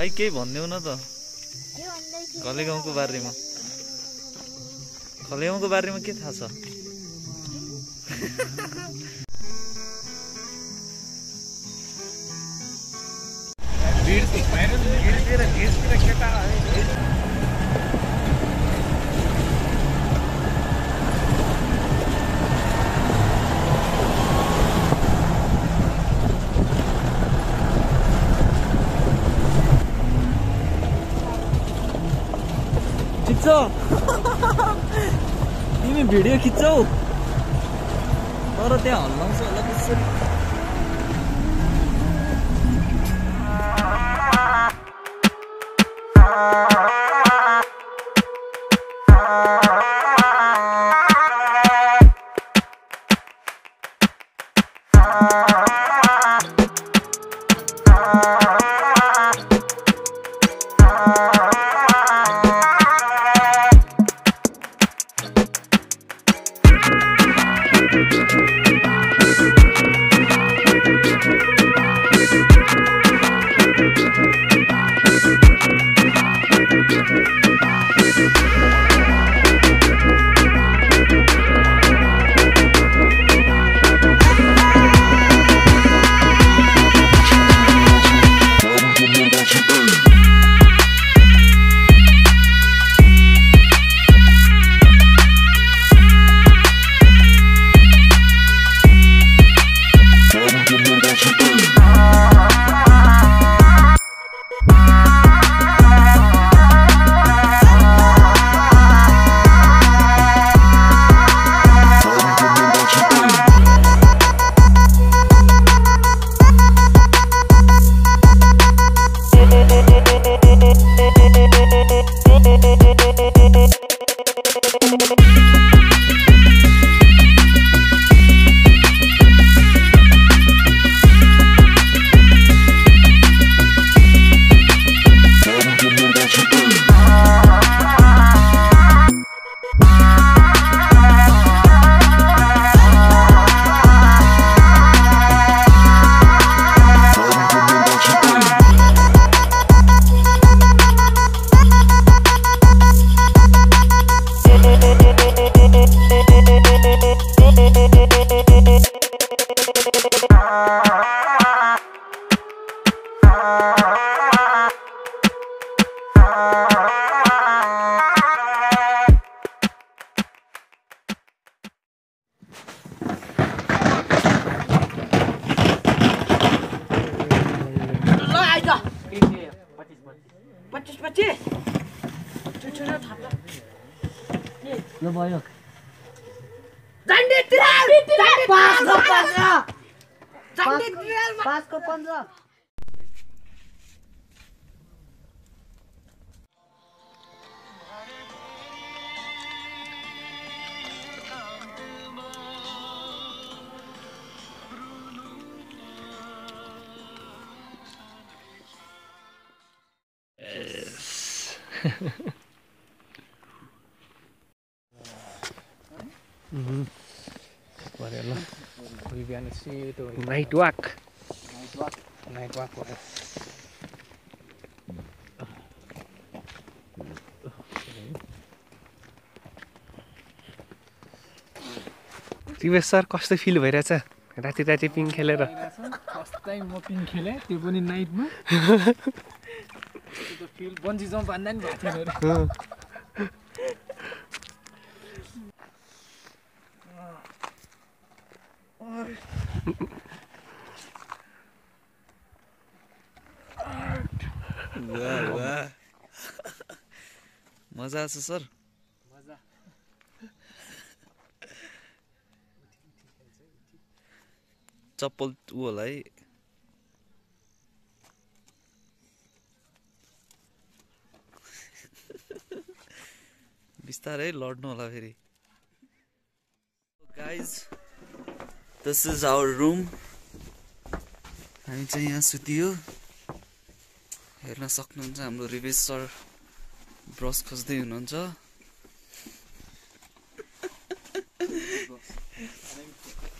भाइ केही भनिदेऊ न त। के भन्दै थियो? खलेगाउँको बारेमा। खलेगाउँको बारेमा के थाहा छ? ठिक छ तिमी भिडियो खिच्छौ तर त्यहाँ हल्लाउँछ होला कसरी ल ल भयो पाँचको पन्ध्र झन्डे पऱ्यो ल भोलि बिहान सेतो नाइट वाक नाइट वाक भयो रिवेश सर कस्तो फिल भइरहेछ? राति राति पिङ खेलेर। फर्स्ट टाइम म पिङ खेलेँ त्यो पनि नाइटमा। फिल बन्जी जम्प भन्दा नि भएको थिएन मजा आछ सर चप्पल ऊ होला है बिस्तारै लड्नु होला फेरि guys this is our room हामी चाहिँ यहाँ सुतियो। हेर्न सक्नुहुन्छ हाम्रो रिवेश सर ब्रस खोज्दै हुनुहुन्छ।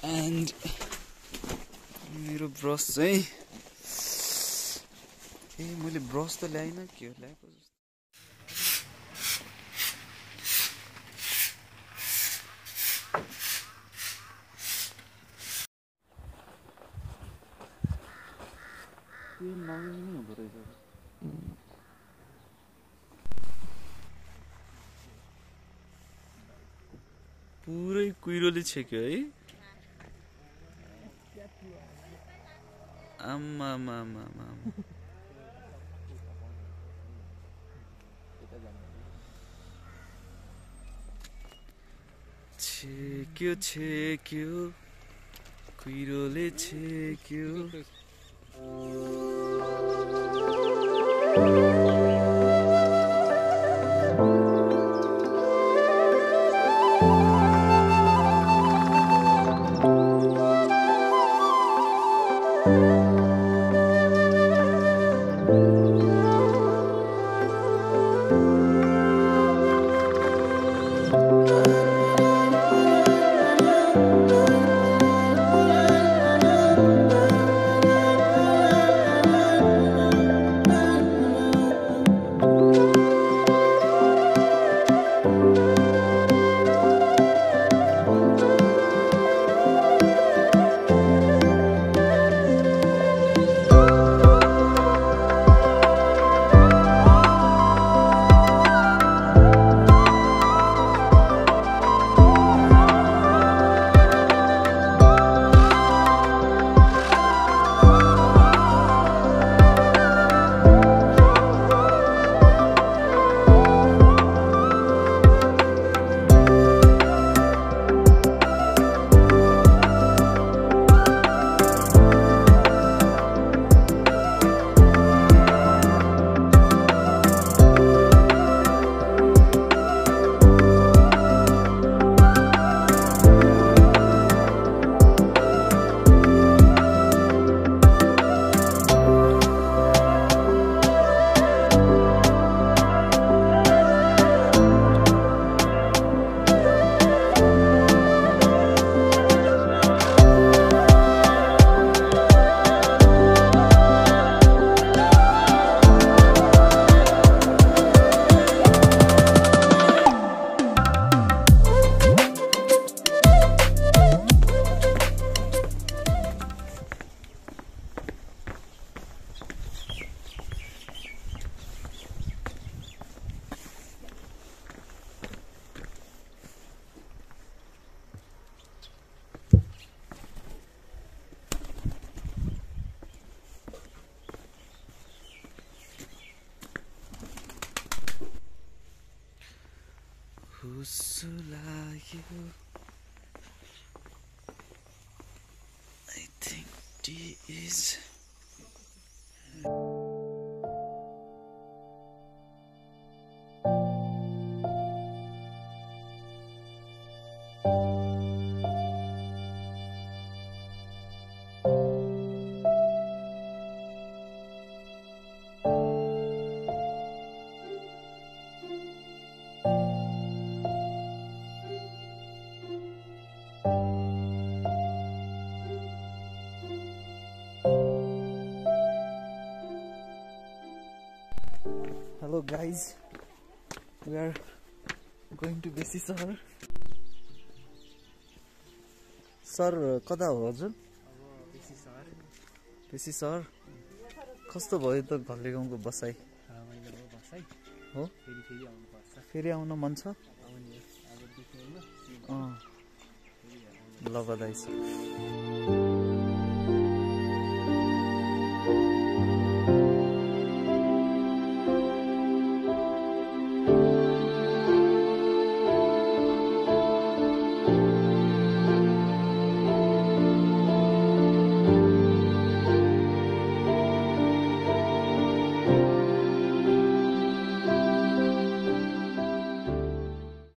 एन्ड मेरो ब्रस चाहिँ ए मैले ब्रस त ल्याइनँ। के हो ल्याएको पुरै कुहिरोले छेक्यो है आम्मा। छेक्यो छेक्यो कुहिरोले छेक्यो Thank you. Ursula, you. I think she is. guys we are going to बेसी सर सर कता हो हजुर? बेसी सर कस्तो भयो त घले गाउँको बसाइ? हो फेरि आउन मन छ? ल बधाई